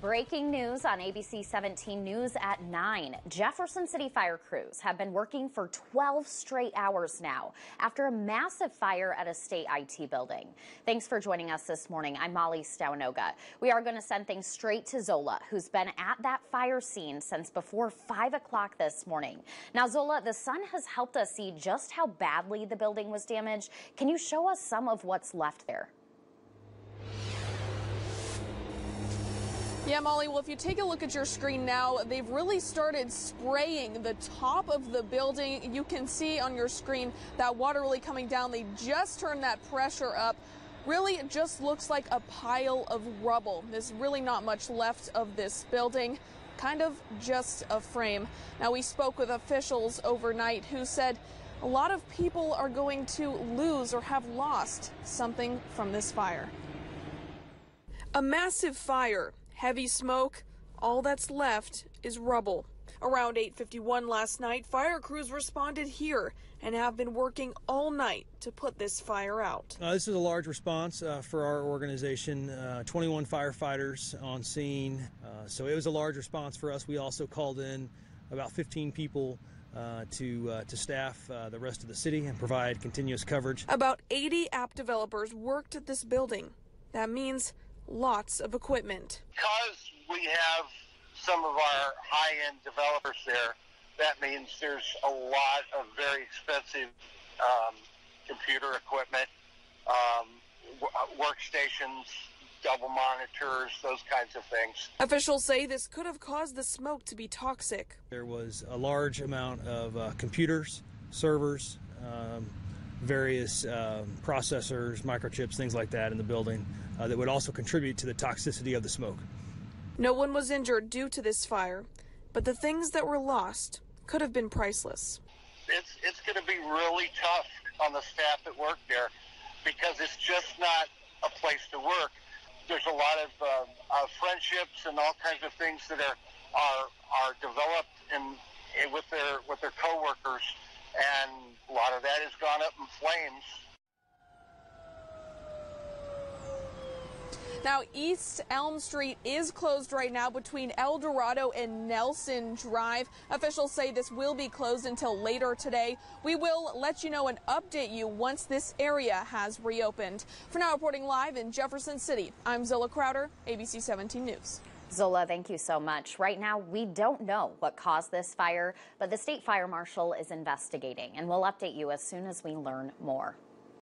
Breaking news on ABC 17 News at 9. Jefferson City fire crews have been working for 12 straight hours now after a massive fire at a state IT building. Thanks for joining us this morning. I'm Molly Staunoga. We are going to send things straight to Zola, who's been at that fire scene since before 5 o'clock this morning. Now, Zola, the sun has helped us see just how badly the building was damaged. Can you show us some of what's left there? Yeah, Molly, well, if you take a look at your screen now, they've really started spraying the top of the building. You can see on your screen that water really coming down. They just turned that pressure up. Really, it just looks like a pile of rubble. There's really not much left of this building, kind of just a frame. Now, we spoke with officials overnight who said a lot of people are going to lose or have lost something from this fire. A massive fire heavy smoke. All that's left is rubble. Around 8:51 last night, fire crews responded here and have been working all night to put this fire out. Uh, this is a large response uh, for our organization. Uh, 21 firefighters on scene, uh, so it was a large response for us. We also called in about 15 people. Uh, to uh, to staff uh, the rest of the city and provide continuous coverage. About 80 app developers worked at this building. That means lots of equipment. Because we have some of our high-end developers there, that means there's a lot of very expensive um, computer equipment, um, workstations, double monitors, those kinds of things. Officials say this could have caused the smoke to be toxic. There was a large amount of uh, computers, servers, um, various um, processors, microchips, things like that in the building uh, that would also contribute to the toxicity of the smoke. No one was injured due to this fire, but the things that were lost could have been priceless. It's, it's going to be really tough on the staff that work there because it's just not a place to work. There's a lot of uh, uh, friendships and all kinds of things that are are, are developed in, in with their with their coworkers and a lot of that has gone up in flames. Now, East Elm Street is closed right now between El Dorado and Nelson Drive. Officials say this will be closed until later today. We will let you know and update you once this area has reopened. For now, reporting live in Jefferson City, I'm Zola Crowder, ABC 17 News. Zola, thank you so much. Right now, we don't know what caused this fire, but the state fire marshal is investigating, and we'll update you as soon as we learn more.